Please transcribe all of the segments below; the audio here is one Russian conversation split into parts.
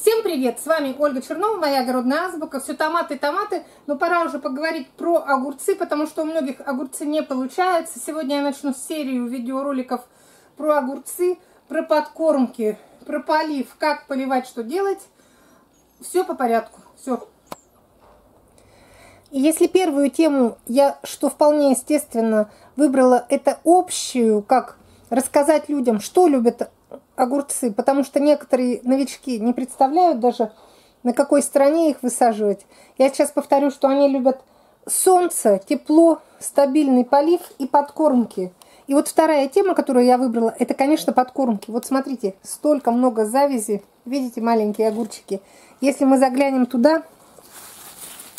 Всем привет! С вами Ольга Чернова, моя огородная азбука. Все томаты, томаты. Но пора уже поговорить про огурцы, потому что у многих огурцы не получаются. Сегодня я начну серию видеороликов про огурцы, про подкормки, про полив, как поливать, что делать. Все по порядку. Все. Если первую тему я, что вполне естественно, выбрала это общую, как рассказать людям, что любят огурцы, потому что некоторые новички не представляют даже, на какой стороне их высаживать. Я сейчас повторю, что они любят солнце, тепло, стабильный полив и подкормки. И вот вторая тема, которую я выбрала, это, конечно, подкормки. Вот смотрите, столько много завязи. Видите, маленькие огурчики. Если мы заглянем туда,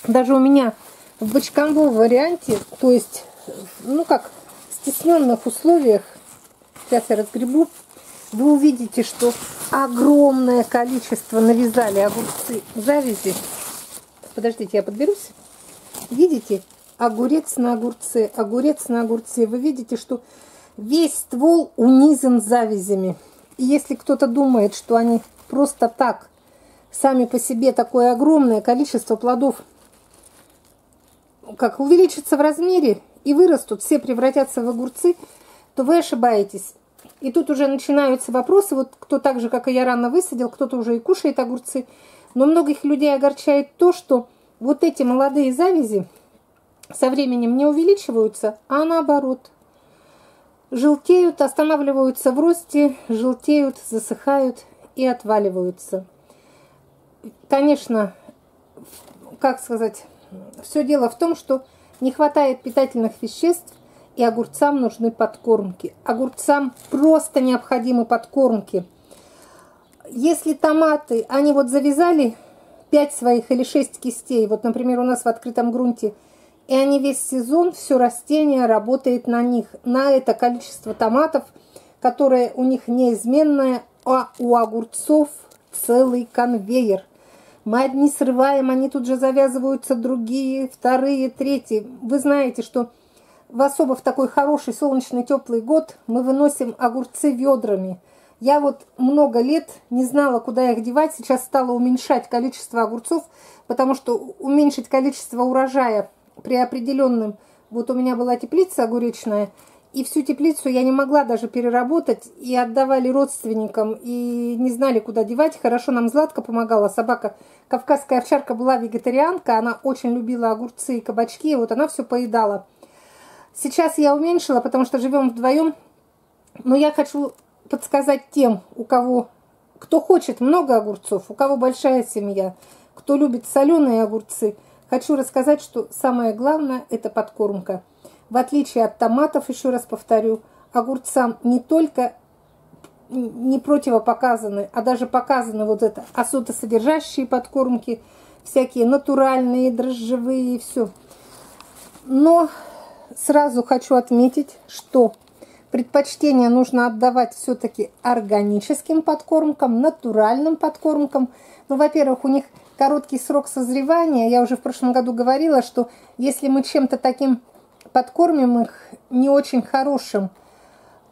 даже у меня в бочковом варианте, то есть, ну как, в стесненных условиях, сейчас я разгребу, вы увидите, что огромное количество навязали огурцы завязи. Подождите, я подберусь. Видите? Огурец на огурце, огурец на огурце. Вы видите, что весь ствол унизан завязями. И если кто-то думает, что они просто так, сами по себе такое огромное количество плодов, как увеличатся в размере и вырастут, все превратятся в огурцы, то вы ошибаетесь. И тут уже начинаются вопросы, вот кто так же, как и я, рано высадил, кто-то уже и кушает огурцы. Но многих людей огорчает то, что вот эти молодые завязи со временем не увеличиваются, а наоборот. Желтеют, останавливаются в росте, желтеют, засыхают и отваливаются. Конечно, как сказать, все дело в том, что не хватает питательных веществ, и огурцам нужны подкормки. Огурцам просто необходимы подкормки. Если томаты, они вот завязали 5 своих или 6 кистей, вот, например, у нас в открытом грунте, и они весь сезон, все растение работает на них, на это количество томатов, которое у них неизменное, а у огурцов целый конвейер. Мы одни срываем, они тут же завязываются, другие, вторые, третьи. Вы знаете, что в особо в такой хороший солнечный теплый год мы выносим огурцы ведрами. Я вот много лет не знала, куда их девать. Сейчас стала уменьшать количество огурцов, потому что уменьшить количество урожая при определенном... Вот у меня была теплица огуречная, и всю теплицу я не могла даже переработать, и отдавали родственникам, и не знали, куда девать. Хорошо нам Златка помогала, собака. Кавказская овчарка была вегетарианка, она очень любила огурцы и кабачки, и вот она все поедала. Сейчас я уменьшила, потому что живем вдвоем. Но я хочу подсказать тем, у кого, кто хочет много огурцов, у кого большая семья, кто любит соленые огурцы. Хочу рассказать, что самое главное – это подкормка. В отличие от томатов, еще раз повторю, огурцам не только не противопоказаны, а даже показаны вот это азотосодержащие подкормки, всякие натуральные, дрожжевые, все. Но сразу хочу отметить, что предпочтение нужно отдавать все-таки органическим подкормкам, натуральным подкормкам. Ну, во-первых, у них короткий срок созревания. Я уже в прошлом году говорила, что если мы чем-то таким подкормим их не очень хорошим,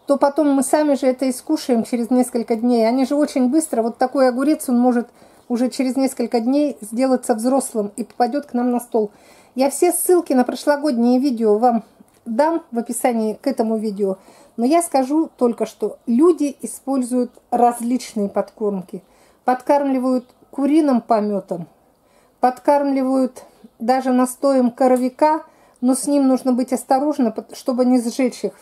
то потом мы сами же это искушаем через несколько дней. Они же очень быстро, вот такой огурец, он может уже через несколько дней сделаться взрослым и попадет к нам на стол. Я все ссылки на прошлогодние видео вам дам в описании к этому видео. Но я скажу только, что люди используют различные подкормки. Подкармливают куриным пометом, подкармливают даже настоем коровика, но с ним нужно быть осторожно, чтобы не сжечь их.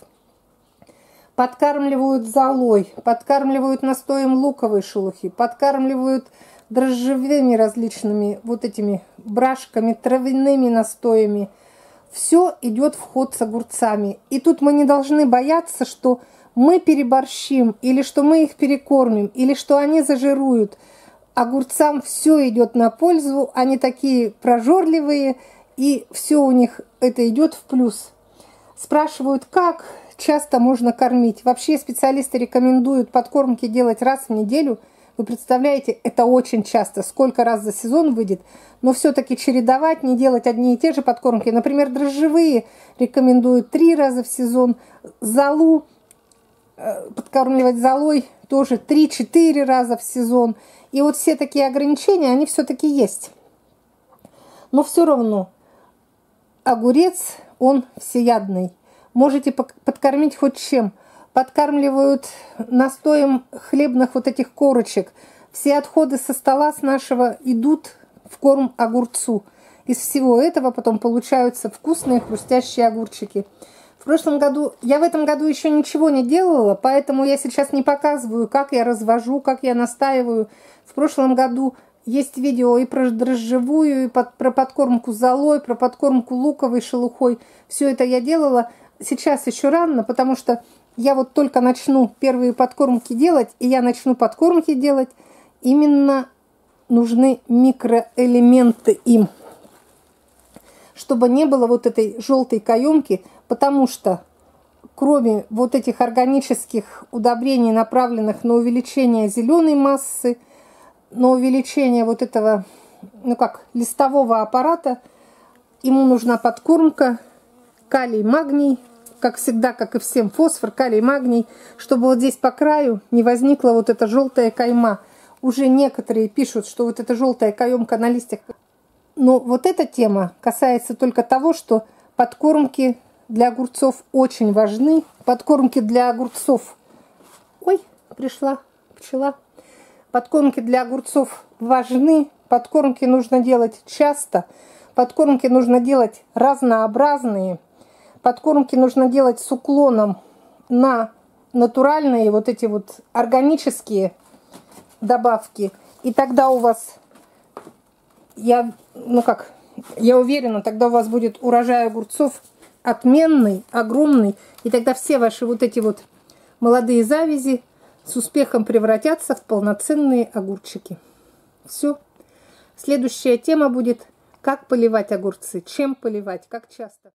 Подкармливают золой, подкармливают настоем луковой шелухи, подкармливают дрожжевыми различными вот этими брашками, травяными настоями. Все идет в ход с огурцами. И тут мы не должны бояться, что мы переборщим, или что мы их перекормим, или что они зажируют. Огурцам все идет на пользу, они такие прожорливые, и все у них это идет в плюс. Спрашивают, как часто можно кормить. Вообще специалисты рекомендуют подкормки делать раз в неделю – вы представляете, это очень часто, сколько раз за сезон выйдет, но все-таки чередовать, не делать одни и те же подкормки. Например, дрожжевые рекомендуют три раза в сезон, залу э, подкармливать золой тоже 3-4 раза в сезон. И вот все такие ограничения, они все-таки есть. Но все равно огурец, он всеядный. Можете подкормить хоть чем. Подкармливают настоем хлебных вот этих корочек. Все отходы со стола с нашего идут в корм огурцу. Из всего этого потом получаются вкусные хрустящие огурчики. В прошлом году, я в этом году еще ничего не делала, поэтому я сейчас не показываю, как я развожу, как я настаиваю. В прошлом году есть видео и про дрожжевую, и под, про подкормку золой, про подкормку луковой шелухой. Все это я делала. Сейчас еще рано, потому что я вот только начну первые подкормки делать, и я начну подкормки делать, именно нужны микроэлементы им чтобы не было вот этой желтой каемки, потому что кроме вот этих органических удобрений, направленных на увеличение зеленой массы, на увеличение вот этого, ну как, листового аппарата, ему нужна подкормка, калий, магний, как всегда, как и всем, фосфор, калий, магний, чтобы вот здесь по краю не возникла вот эта желтая кайма. Уже некоторые пишут, что вот эта желтая каемка на листьях но вот эта тема касается только того, что подкормки для огурцов очень важны. Подкормки для огурцов... Ой, пришла пчела. Подкормки для огурцов важны. Подкормки нужно делать часто. Подкормки нужно делать разнообразные. Подкормки нужно делать с уклоном на натуральные вот эти вот органические добавки. И тогда у вас я, ну как, я уверена, тогда у вас будет урожай огурцов отменный, огромный, и тогда все ваши вот эти вот молодые завязи с успехом превратятся в полноценные огурчики. Все. Следующая тема будет, как поливать огурцы, чем поливать, как часто.